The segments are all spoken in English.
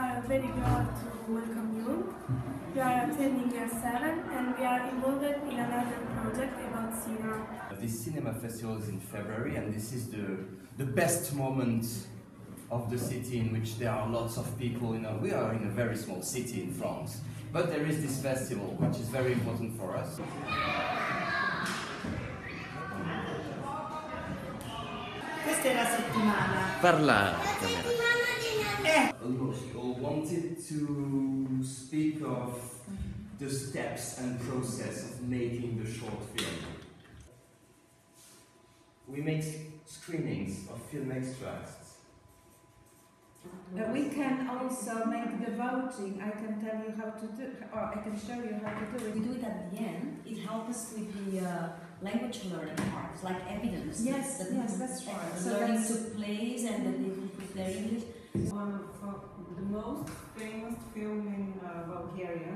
We are very glad to welcome you. We are attending year 7 and we are involved in another project about cinema. This cinema festival is in February, and this is the the best moment of the city in which there are lots of people. You know, we are in a very small city in France, but there is this festival, which is very important for us. Questa è la settimana. Parlare. Almost all wanted to speak of the steps and process of making the short film. We make screenings of film extracts. We can also make the voting. I can tell you how to do, or I can show you how to do it. We do it at the end. It helps us with the uh, language learning part, like evidence. Yes, that yes, that's right. So learning that's- took place and that they could put their English. One of the most famous film in uh, Bulgaria.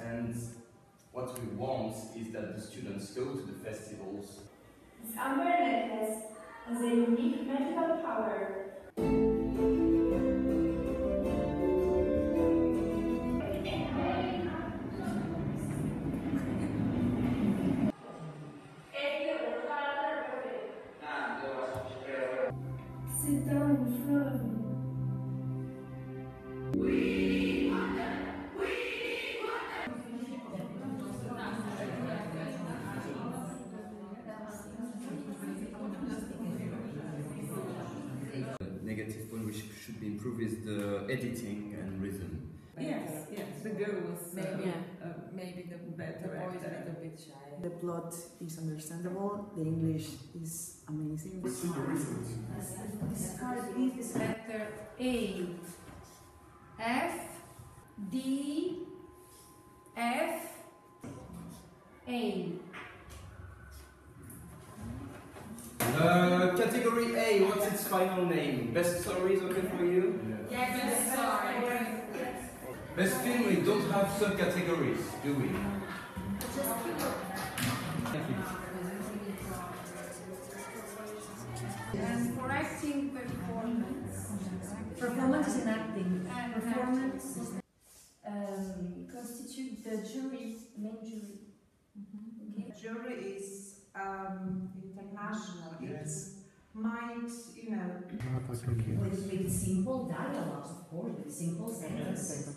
And what we want is that the students go to the festivals This amber necklace has a unique magical power. Negative point which should be improved is the editing and rhythm. Yes, yes, the girl was uh, Maybe, uh, maybe the better The boy is a little bit shy. The plot is understandable, the English is amazing. This card is letter A, F, D, F, A. Uh, category A, what's its final name? Best story is okay for you? Yes, sorry. Best film, we don't have subcategories, do we? Thank you. And for acting performance. Performance and acting. And Performance um, constitute the jury, main jury. Okay. Jury is um, international. It's you know, With, with simple dialogues, of course, with simple sentences.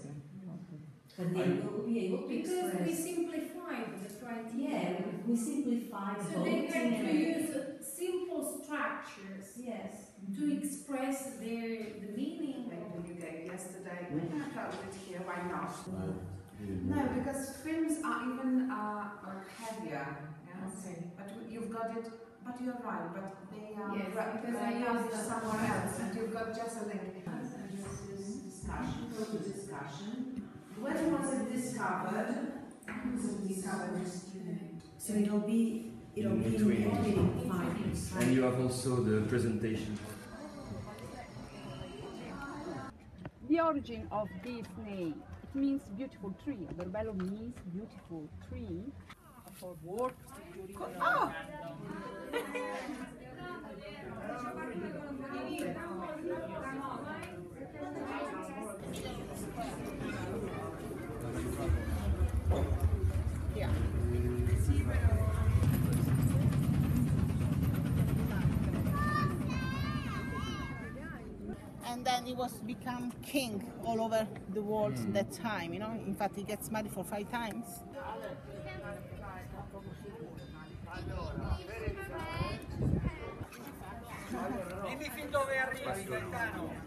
But they will be able to Because we express. simplified the criteria. Yeah, we simplify the So they voting had to and. use simple structures Yes. to express their the meaning. like when you gave yesterday. Why not have it here? Why not? No, because films are even uh, are heavier. Yes? Okay. But you've got it. But you're right. But they are Yes, right, because they I are used somewhere else, and you've got just a link. And just this discussion, go to discussion. When was it discovered? When was it discovered? So it'll be, it'll In be in between. five years. And you have also the presentation. The origin of this name, it means beautiful tree. Berbello means beautiful tree. For work and then he was become king all over the world Hmm. that time you know in fact he gets married for five times Arrivi, Gaetano.